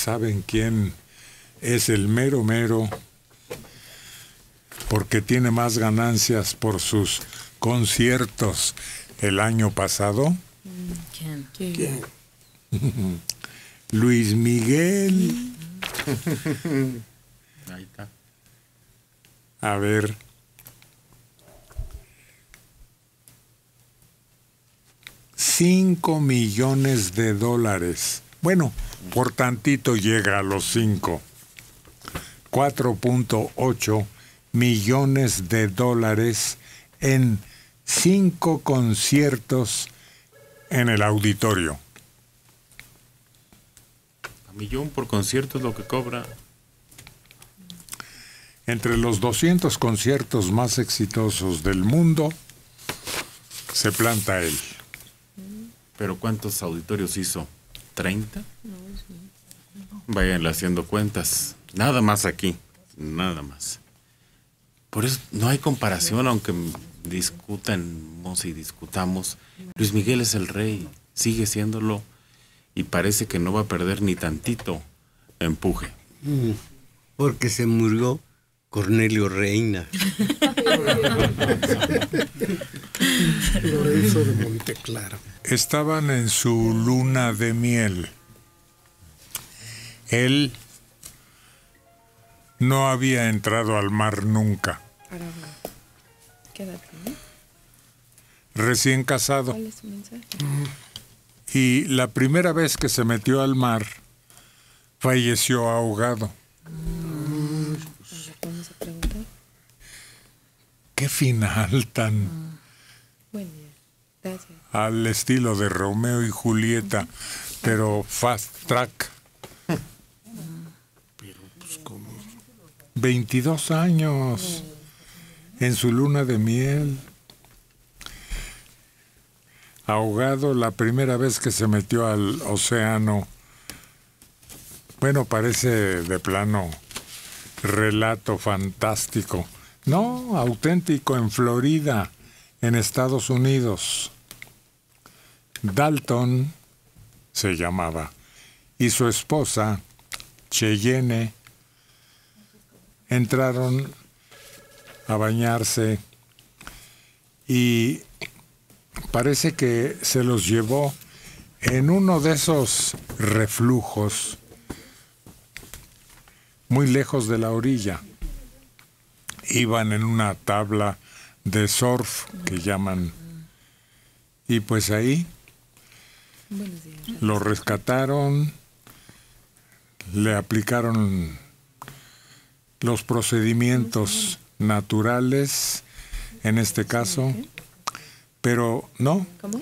¿Saben quién es el mero mero? Porque tiene más ganancias por sus conciertos el año pasado. ¿Quién? ¿Quién? Luis Miguel. Ahí está. A ver. Cinco millones de dólares. Bueno, por tantito llega a los cinco. 4.8 millones de dólares en cinco conciertos en el auditorio. A millón por concierto es lo que cobra. Entre los 200 conciertos más exitosos del mundo, se planta él. Pero ¿cuántos auditorios hizo? ¿30? Vayan haciendo cuentas. Nada más aquí. Nada más. Por eso no hay comparación, aunque discutamos y discutamos. Luis Miguel es el rey, sigue siéndolo y parece que no va a perder ni tantito empuje. Mm, Porque se murió Cornelio Reina. Lorenzo de Monteclaro. Estaban en su luna de miel. Él no había entrado al mar nunca. Ahora va. ¿Qué edad tiene? Recién casado. ¿Cuál es su mensaje? Y la primera vez que se metió al mar, falleció ahogado. Ahora vamos a preguntar. Qué final tan Buen día. Gracias. al estilo de Romeo y Julieta, pero fast track. 22 años en su luna de miel. Ahogado la primera vez que se metió al océano. Bueno, parece de plano relato fantástico. No, auténtico en Florida, en Estados Unidos. Dalton se llamaba y su esposa, Cheyenne, entraron a bañarse y parece que se los llevó en uno de esos reflujos muy lejos de la orilla. Iban en una tabla de surf que llaman y pues ahí lo rescataron, le aplicaron los procedimientos naturales, en este caso, pero no, ¿Cómo?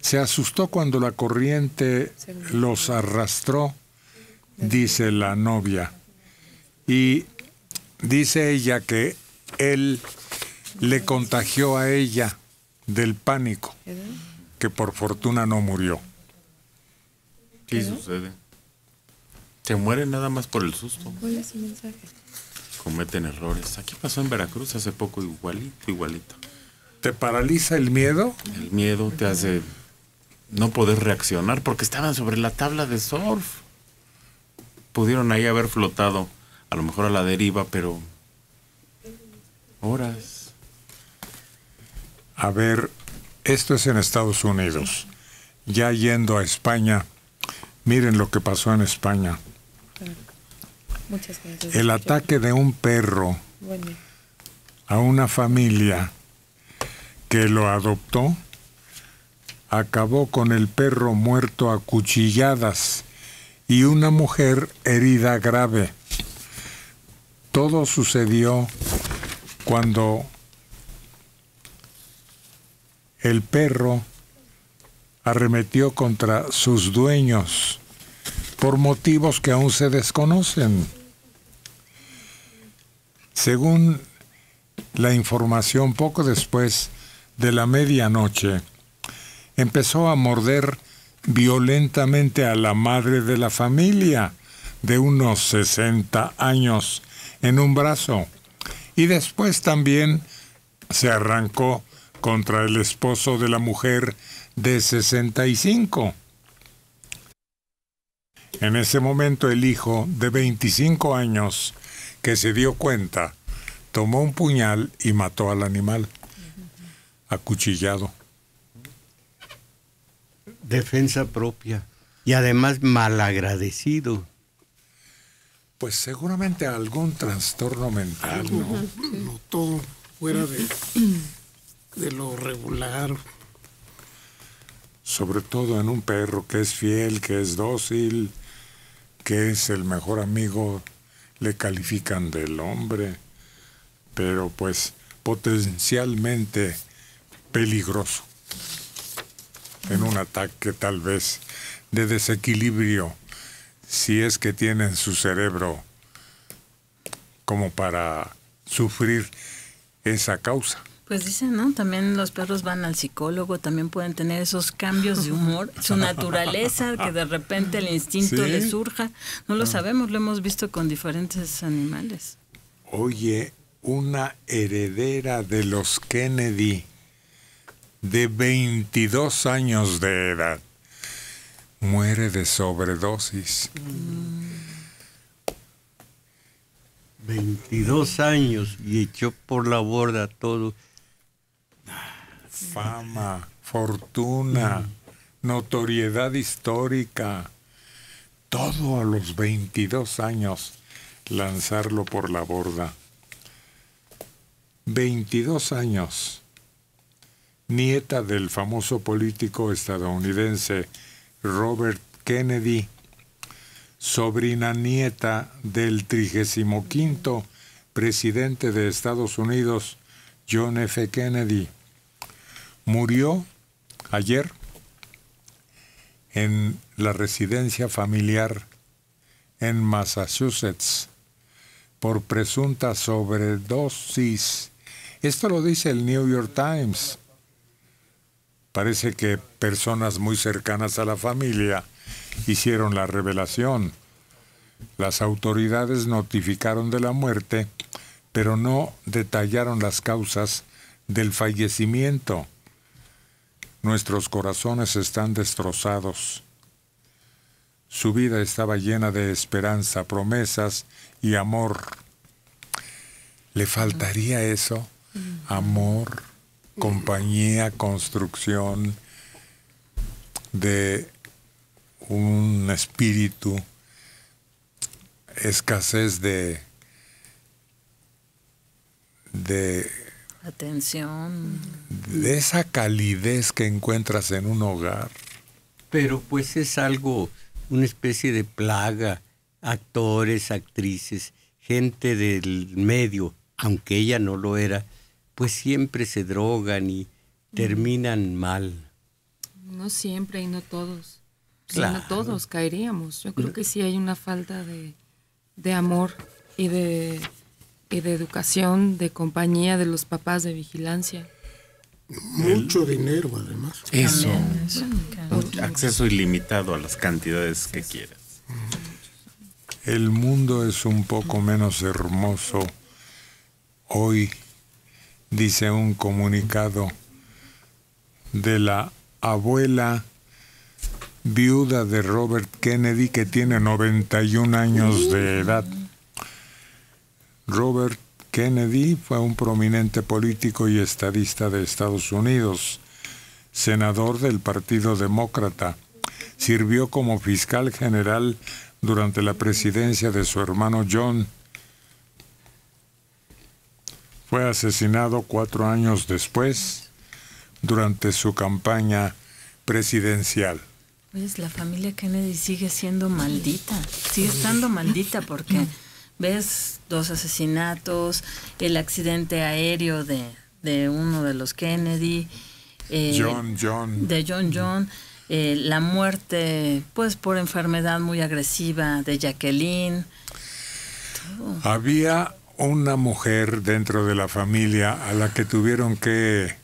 se asustó cuando la corriente los arrastró, dice la novia. Y dice ella que él le contagió a ella del pánico, que por fortuna no murió. ¿Qué sucede. Se mueren nada más por el susto. ¿Cuál es su mensaje? Cometen errores. Aquí pasó en Veracruz hace poco igualito, igualito. ¿Te paraliza el miedo? El miedo te hace no poder reaccionar porque estaban sobre la tabla de surf. Pudieron ahí haber flotado, a lo mejor a la deriva, pero horas. A ver, esto es en Estados Unidos. Ya yendo a España, miren lo que pasó en España. Muchas gracias. El ataque de un perro a una familia que lo adoptó acabó con el perro muerto a cuchilladas y una mujer herida grave. Todo sucedió cuando el perro arremetió contra sus dueños por motivos que aún se desconocen. Según la información, poco después de la medianoche, empezó a morder violentamente a la madre de la familia, de unos 60 años, en un brazo, y después también se arrancó contra el esposo de la mujer de 65. En ese momento el hijo de 25 años que se dio cuenta tomó un puñal y mató al animal, acuchillado. Defensa propia. Y además malagradecido. Pues seguramente algún trastorno mental, ¿no? no todo fuera de, de lo regular. Sobre todo en un perro que es fiel, que es dócil, que es el mejor amigo, le califican del hombre, pero pues potencialmente peligroso en un ataque tal vez de desequilibrio, si es que tienen su cerebro como para sufrir esa causa. Pues dicen, ¿no? También los perros van al psicólogo, también pueden tener esos cambios de humor, su naturaleza, que de repente el instinto Sí. les surja. No lo sabemos, lo hemos visto con diferentes animales. Oye, una heredera de los Kennedy de 22 años de edad muere de sobredosis. 22 años y echó por la borda todo. Fama, fortuna, notoriedad histórica, todo a los 22 años lanzarlo por la borda. 22 años. Nieta del famoso político estadounidense Robert Kennedy, sobrina nieta del 35 presidente de Estados Unidos, John F. Kennedy. Murió ayer en la residencia familiar en Massachusetts por presunta sobredosis. Esto lo dice el New York Times. Parece que personas muy cercanas a la familia hicieron la revelación. Las autoridades notificaron de la muerte, pero no detallaron las causas del fallecimiento. Nuestros corazones están destrozados. Su vida estaba llena de esperanza, promesas y amor. ¿Le faltaría eso? Amor, compañía, construcción de un espíritu, escasez de de, Atención. de esa calidez que encuentras en un hogar. Pero pues es algo, una especie de plaga. Actores, actrices, gente del medio, aunque ella no lo era, pues siempre se drogan y terminan mal. No siempre y no todos. Sí, Claro. no todos caeríamos. Yo creo que sí hay una falta de, de amor y de, y de educación, de compañía de los papás, de vigilancia. Mucho dinero, además. Eso. Acceso ilimitado a las cantidades que quieras. El mundo es un poco menos hermoso hoy, dice un comunicado de la abuela viuda de Robert Kennedy que tiene 91 años de edad. Robert Kennedy fue un prominente político y estadista de Estados Unidos, senador del Partido Demócrata. Sirvió como fiscal general durante la presidencia de su hermano John. Fue asesinado cuatro años después durante su campaña presidencial. Pues la familia Kennedy sigue siendo maldita, sigue estando maldita porque ves dos asesinatos, el accidente aéreo de, de uno de los Kennedy, eh, John, John. de John John, eh, la muerte pues por enfermedad muy agresiva de Jacqueline. Había una mujer dentro de la familia a la que tuvieron que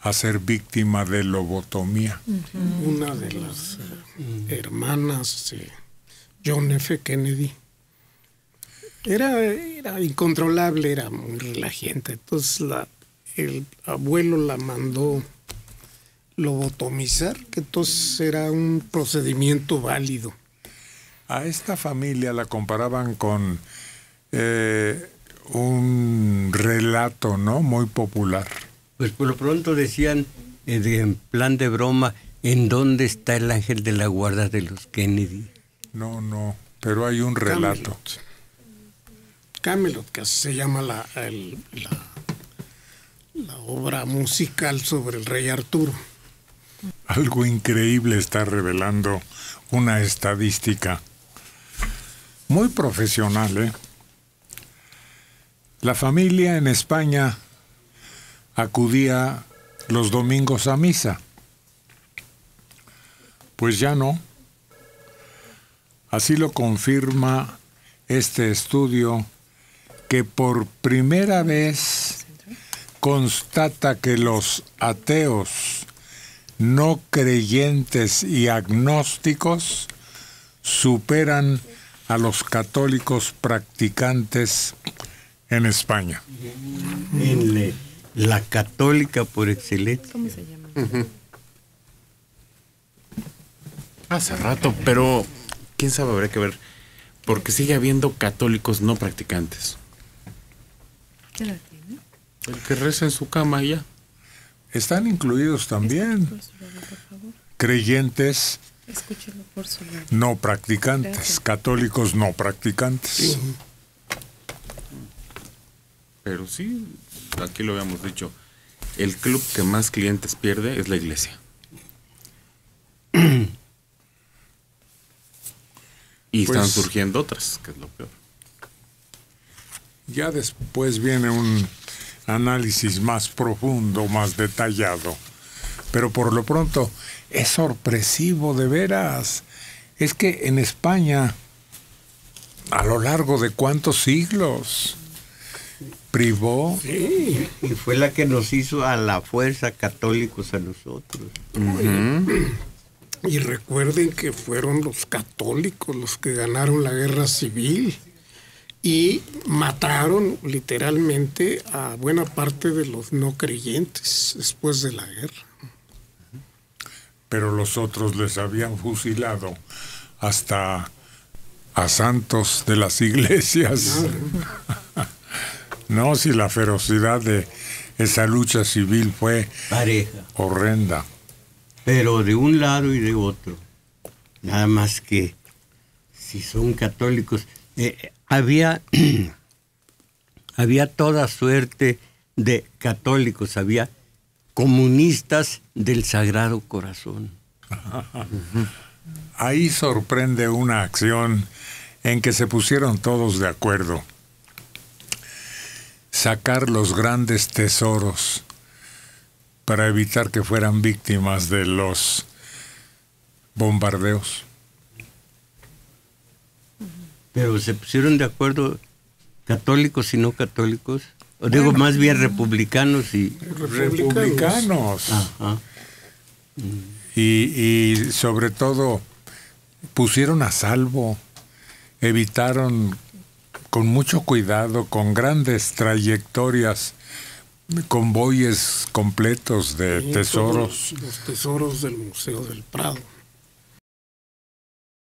hacer víctima de lobotomía. Una de las eh, hermanas de John F. Kennedy. Era, era incontrolable, era muy relajante. Entonces la, el abuelo la mandó lobotomizar, que entonces era un procedimiento válido. A esta familia la comparaban con eh, un relato, ¿no? Muy popular. Pues por lo pronto decían, eh, de- en plan de broma, ¿en dónde está el ángel de la guarda de los Kennedy? No, no, pero hay un relato. Camelot. Camelot, que se llama la, la, la obra musical sobre el rey Arturo. Algo increíble está revelando una estadística muy profesional. ¿eh? La familia en España acudía los domingos a misa. Pues ya no. Así lo confirma este estudio que por primera vez constata que los ateos no creyentes y agnósticos superan a los católicos practicantes en España. En le- la católica por excelencia. ¿Cómo se llama? Hace rato, pero quién sabe, habrá que ver. Porque sigue habiendo católicos no practicantes. ¿Qué edad tiene? El que reza en su cama ya. Están incluidos también Por su lado, por favor. creyentes Escúchelo por su lado. no practicantes, Gracias. católicos no practicantes. Pero sí, aquí lo habíamos dicho. El club que más clientes pierde es la iglesia. y están Pues- surgiendo otras, que es lo peor. Ya después viene un análisis más profundo, más detallado. Pero por lo pronto es sorpresivo de veras. Es que en España, a lo largo de cuántos siglos, privó Y fue la que nos hizo a la fuerza católicos a nosotros. Y recuerden que fueron los católicos los que ganaron la guerra civil y mataron literalmente a buena parte de los no creyentes después de la guerra. pero los otros les habían fusilado hasta a santos de las iglesias. No, si la ferocidad de esa lucha civil fue Pareja. horrenda. Pero de un lado y de otro. Nada más que si son católicos. Eh, había, había toda suerte de católicos. Había comunistas del Sagrado Corazón. Ahí sorprende una acción en que se pusieron todos de acuerdo. Sacar los grandes tesoros para evitar que fueran víctimas de los bombardeos. Pero se pusieron de acuerdo católicos y no católicos. O digo, más bien republicanos y... Republicanos. Ajá. Y, y sobre todo pusieron a salvo, evitaron con mucho cuidado, con grandes trayectorias, convoyes completos de tesoros. Los tesoros del Museo del Prado.